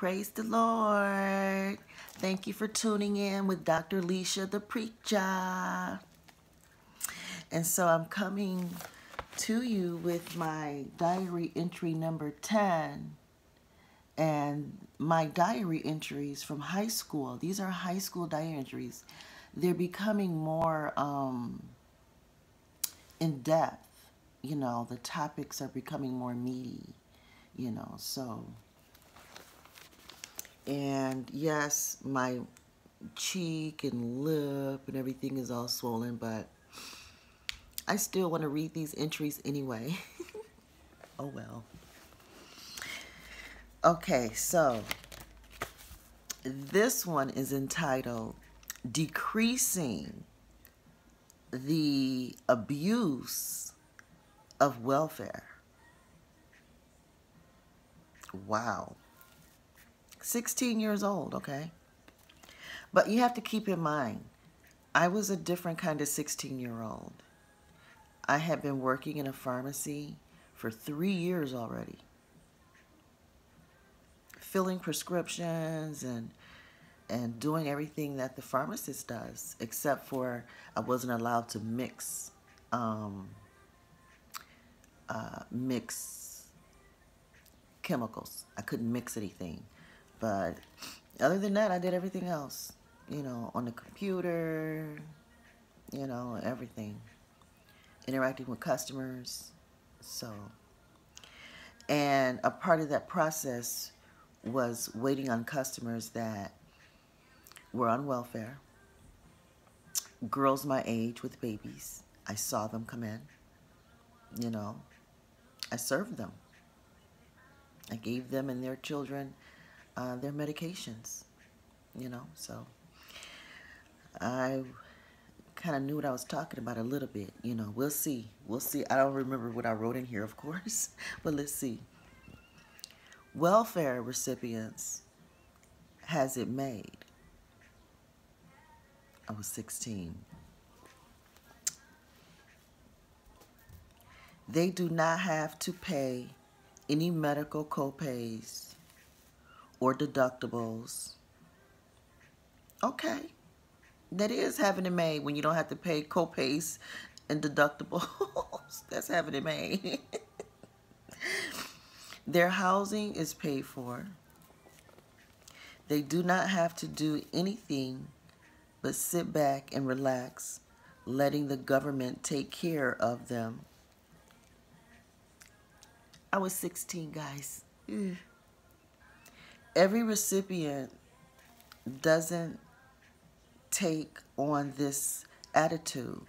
Praise the Lord. Thank you for tuning in with Dr. Lesia, the preacher. And so I'm coming to you with my diary entry number 10 and my diary entries from high school. These are high school diary entries. They're becoming more um, in depth. You know, the topics are becoming more meaty, you know, so and yes, my cheek and lip and everything is all swollen, but I still want to read these entries anyway. oh well. Okay, so this one is entitled Decreasing the Abuse of Welfare. Wow. 16 years old, okay? But you have to keep in mind, I was a different kind of 16 year old. I had been working in a pharmacy for three years already, filling prescriptions and and doing everything that the pharmacist does, except for I wasn't allowed to mix um, uh, mix chemicals. I couldn't mix anything. But other than that, I did everything else, you know, on the computer, you know, everything. Interacting with customers. So, and a part of that process was waiting on customers that were on welfare, girls my age with babies. I saw them come in, you know, I served them. I gave them and their children uh, their medications, you know. So I kind of knew what I was talking about a little bit, you know. We'll see. We'll see. I don't remember what I wrote in here, of course, but let's see. Welfare recipients has it made. I was 16. They do not have to pay any medical copays or deductibles. Okay. That is having it made when you don't have to pay copays and deductibles. That's having it made. Their housing is paid for. They do not have to do anything but sit back and relax, letting the government take care of them. I was 16, guys every recipient doesn't take on this attitude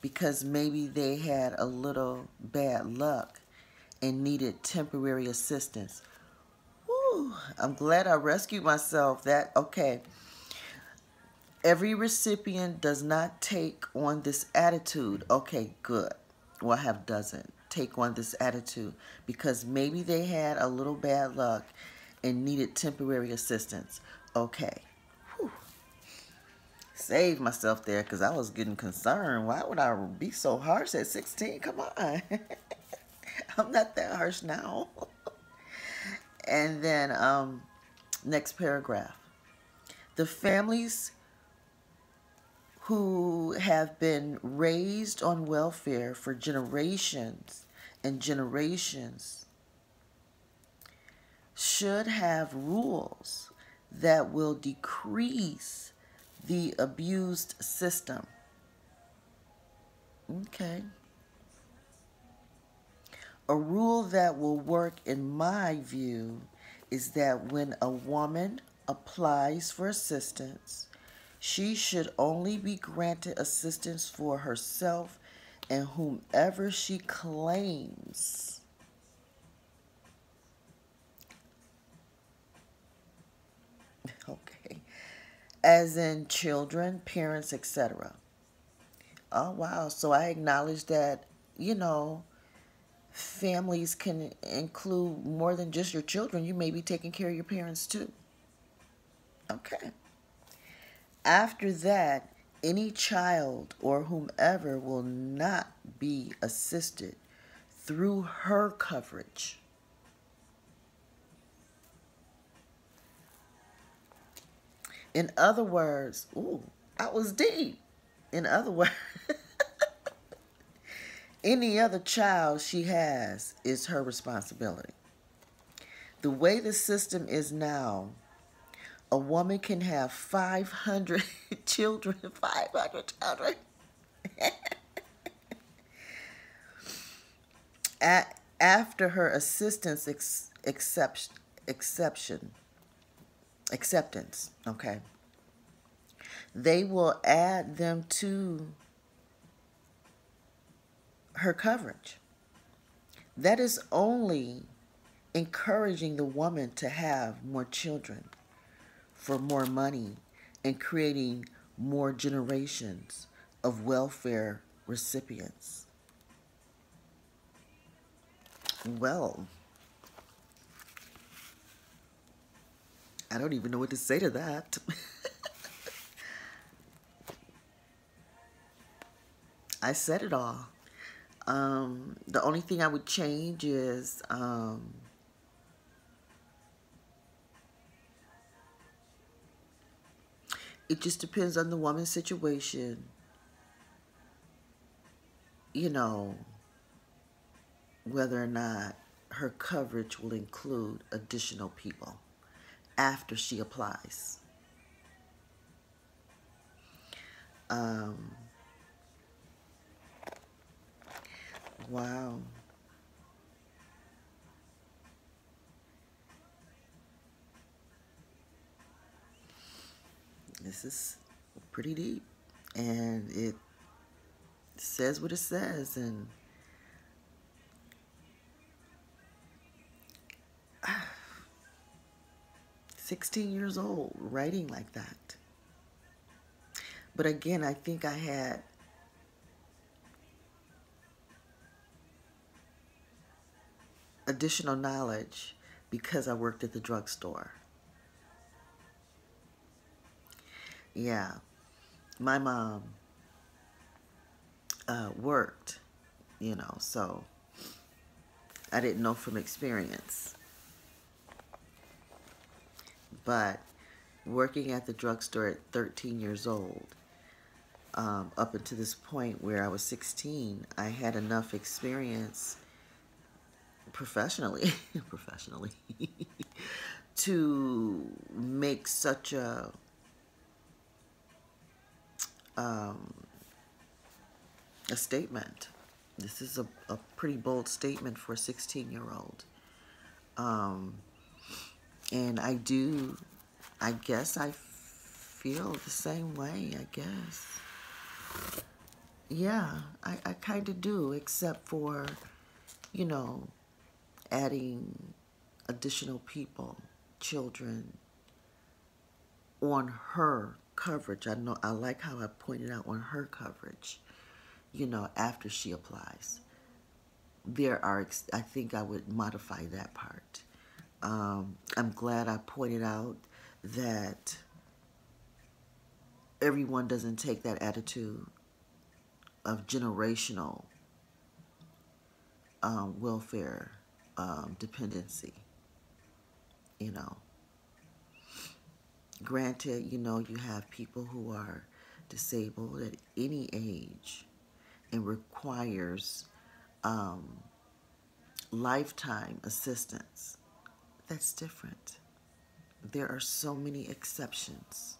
because maybe they had a little bad luck and needed temporary assistance. Whew, I'm glad I rescued myself. That okay. Every recipient does not take on this attitude. Okay, good. Well, I have doesn't take on this attitude because maybe they had a little bad luck and needed temporary assistance. Okay. Whew. Saved myself there because I was getting concerned. Why would I be so harsh at 16? Come on. I'm not that harsh now. and then um, next paragraph. The families who have been raised on welfare for generations and generations should have rules that will decrease the abused system. Okay. A rule that will work in my view is that when a woman applies for assistance, she should only be granted assistance for herself and whomever she claims Okay. As in children, parents, etc. Oh, wow. So I acknowledge that, you know, families can include more than just your children. You may be taking care of your parents too. Okay. After that, any child or whomever will not be assisted through her coverage In other words, ooh, I was deep. In other words, any other child she has is her responsibility. The way the system is now, a woman can have 500 children, 500 children. After her assistance ex- exception, exception, acceptance, okay, they will add them to her coverage. That is only encouraging the woman to have more children for more money and creating more generations of welfare recipients. Well, I don't even know what to say to that. I said it all. Um, the only thing I would change is um, it just depends on the woman's situation. You know, whether or not her coverage will include additional people after she applies. Um, wow. This is pretty deep and it says what it says and 16 years old writing like that. But again, I think I had additional knowledge because I worked at the drugstore. Yeah, my mom uh, worked, you know, so I didn't know from experience. But working at the drugstore at 13 years old, um, up until this point where I was 16, I had enough experience professionally, professionally, to make such a um, a statement. This is a, a pretty bold statement for a 16 year old. Um, and I do, I guess I feel the same way, I guess. Yeah, I, I kind of do, except for, you know, adding additional people, children, on her coverage. I know I like how I pointed out on her coverage, you know, after she applies. There are, I think I would modify that part. Um, I'm glad I pointed out that everyone doesn't take that attitude of generational um, welfare um, dependency, you know. Granted, you know, you have people who are disabled at any age and requires um, lifetime assistance that's different. There are so many exceptions.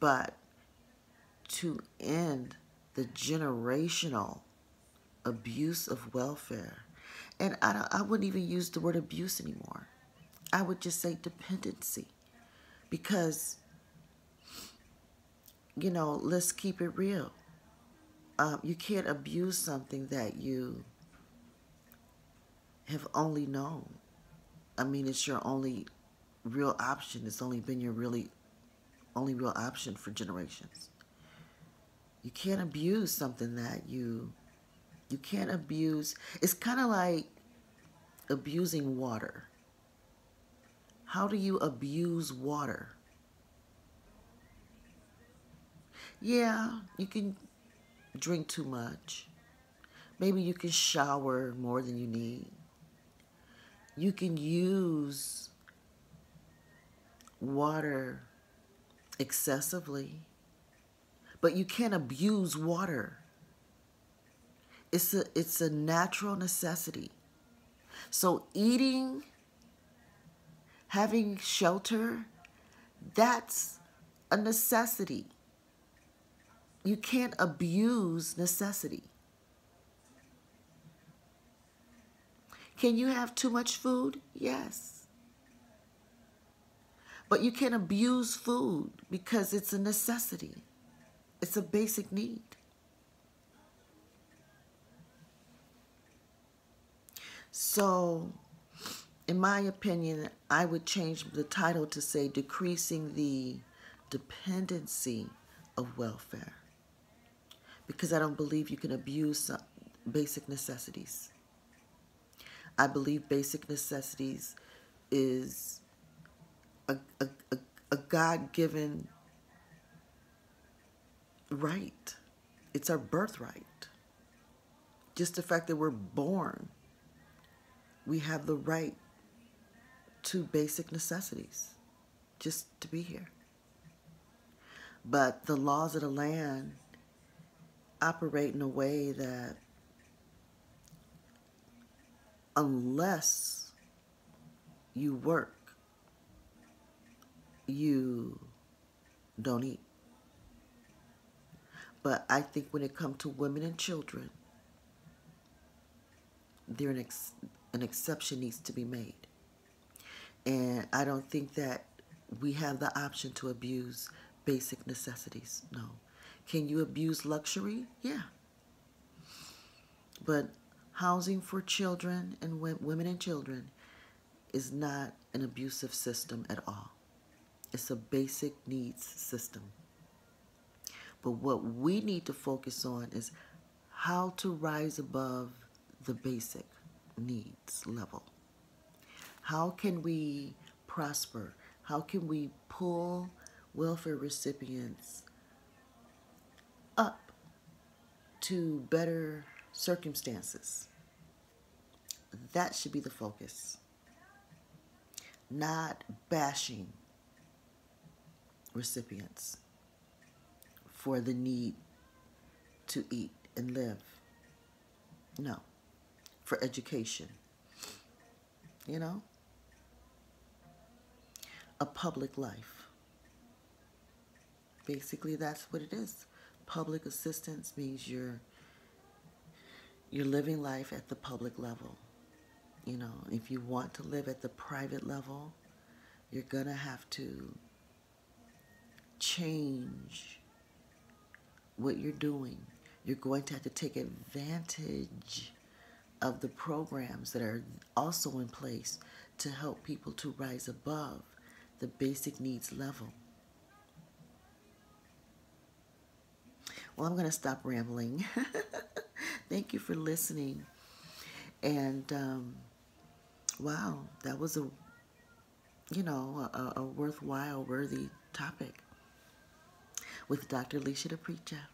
But to end the generational abuse of welfare, and I, I wouldn't even use the word abuse anymore. I would just say dependency. Because, you know, let's keep it real. Um, you can't abuse something that you have only known. I mean, it's your only real option. It's only been your really only real option for generations. You can't abuse something that you you can't abuse. It's kind of like abusing water. How do you abuse water? Yeah, you can drink too much. Maybe you can shower more than you need you can use water excessively, but you can't abuse water. It's a, it's a natural necessity. So eating, having shelter, that's a necessity. You can't abuse necessity. Can you have too much food? Yes. But you can't abuse food because it's a necessity. It's a basic need. So, in my opinion, I would change the title to say decreasing the dependency of welfare because I don't believe you can abuse basic necessities. I believe basic necessities is a, a, a, a God given right. It's our birthright. Just the fact that we're born, we have the right to basic necessities just to be here. But the laws of the land operate in a way that unless you work, you don't eat. But I think when it comes to women and children, there an, ex an exception needs to be made. And I don't think that we have the option to abuse basic necessities. No. Can you abuse luxury? Yeah. But housing for children and women and children is not an abusive system at all. It's a basic needs system. But what we need to focus on is how to rise above the basic needs level. How can we prosper? How can we pull welfare recipients up to better circumstances? That should be the focus. Not bashing recipients for the need to eat and live. No. For education. You know? A public life. Basically, that's what it is. Public assistance means you're you're living life at the public level. You know, if you want to live at the private level, you're going to have to change what you're doing. You're going to have to take advantage of the programs that are also in place to help people to rise above the basic needs level. Well, I'm going to stop rambling. Thank you for listening. And um, wow, that was a, you know, a, a worthwhile, worthy topic with Dr. Alicia the.